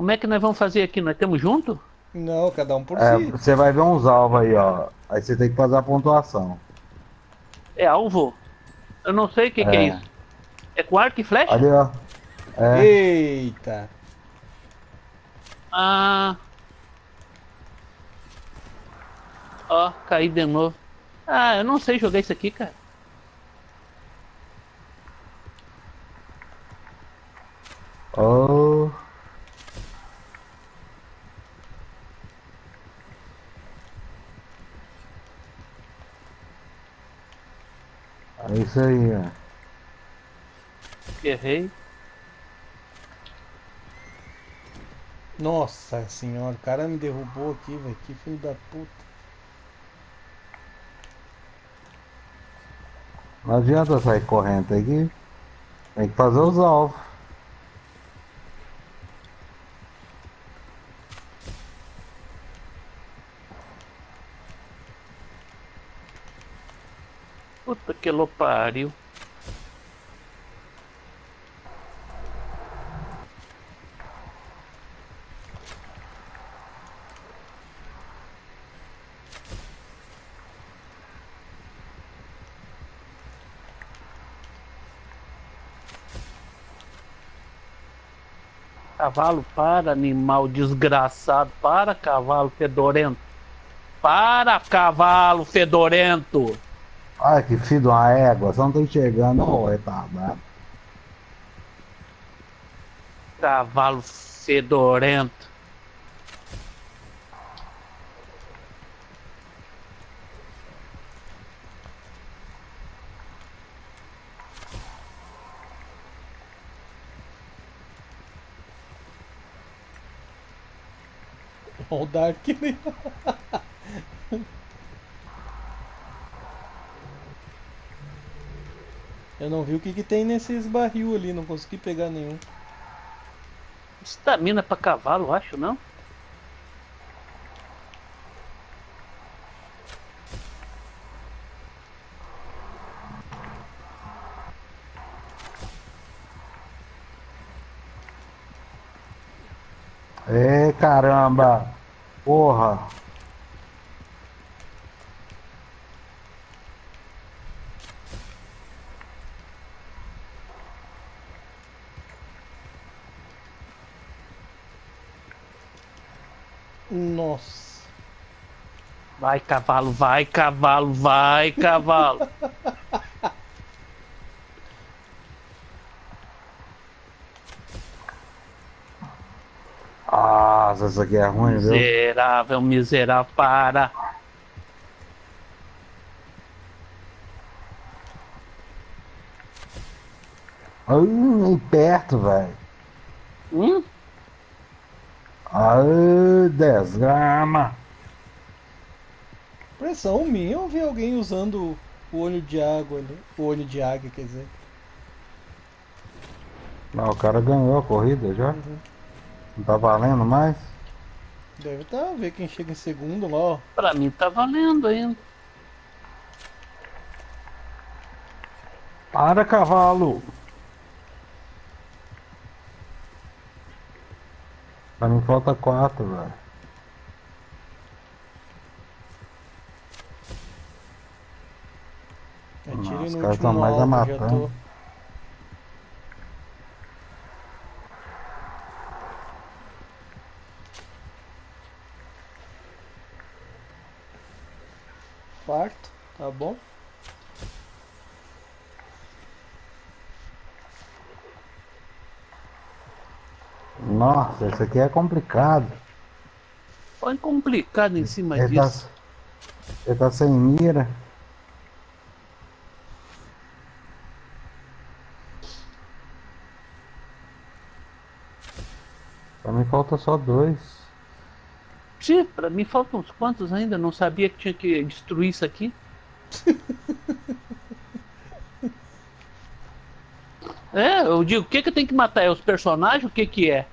Como é que nós vamos fazer aqui? Nós estamos juntos? Não, cada um por É, si. você vai ver uns alvos aí, ó. Aí você tem que fazer a pontuação. É alvo? Eu não sei o que, que é É. isso. É com arco e flecha? Ali, ó. É, Eita. Ah. Ó, caí de novo. Ah, eu não sei jogar isso aqui, cara. Isso aí, ó. Errei. Nossa senhora, o cara me derrubou aqui, velho. Que filho da puta. Não adianta sair correndo, tem que, tem que fazer os alvos. Puta que lo pariu. Cavalo, para, animal desgraçado. Para, cavalo fedorento. Para, cavalo fedorento. Ai, que filho de uma égua, você não tá enxergando, ô retardado. Cavalo fedorento. Ó o Dark Eu não vi o que, que tem nesses barril ali, não consegui pegar nenhum. Estamina pra cavalo, acho, não? Ê, caramba! Porra! Nossa. Vai, cavalo, vai, cavalo, vai, cavalo. Nossa, isso aqui é ruim, viu? Miserável, miserável, para. Nem perto, velho. Hum? Ai, desgrama. Pressão minha, eu vi alguém usando o olho de água ali. O olho de águia, quer dizer. Não, o cara ganhou a corrida já. Não tá valendo mais? Deve estar, ver quem chega em segundo lá, ó. Pra mim tá valendo ainda. Para, cavalo! Pra mim falta quatro, velho. Atire Nossa, os caras último tão mais amatando. tô. Quarto, tá bom? Nossa, isso aqui é complicado. Põe complicado em cima Ele tá, disso. ele tá sem mira. Pra mim falta só dois. Sim, pra mim faltam uns quantos ainda. Não sabia que tinha que destruir isso aqui. É, eu digo, o que que eu tenho que matar? É os personagens? O que que é?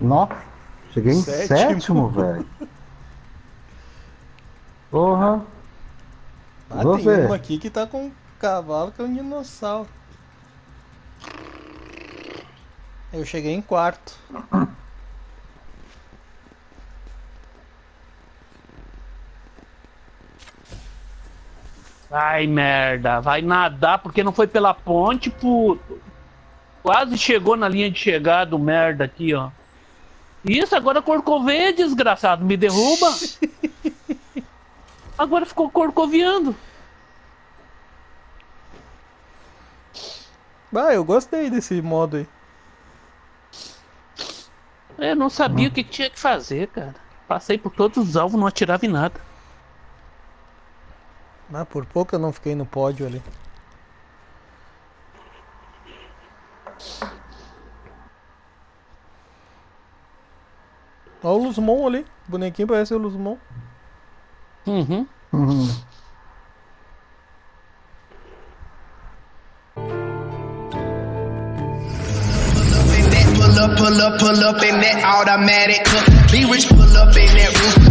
Nossa, cheguei em Sétimo. sétimo, velho. Porra. Ah, Você. tem uma aqui que tá com um cavalo que é um dinossauro. Eu cheguei em quarto. Ai, merda. Vai nadar porque não foi pela ponte, puto. Quase chegou na linha de chegada, o merda aqui, ó. Isso, agora corcoveia, desgraçado. Me derruba. Agora ficou corcoviando. Ah, eu gostei desse modo aí. Eu não sabia o que que tinha que fazer, cara. Passei por todos os alvos, não atirava em nada. Ah, por pouco eu não fiquei no pódio ali. Olha o Luzmon ali. O bonequinho parece o Luzmon. Uhum. Uhum. pull up, pull up in that automatic. Be rich, pull up in that roof.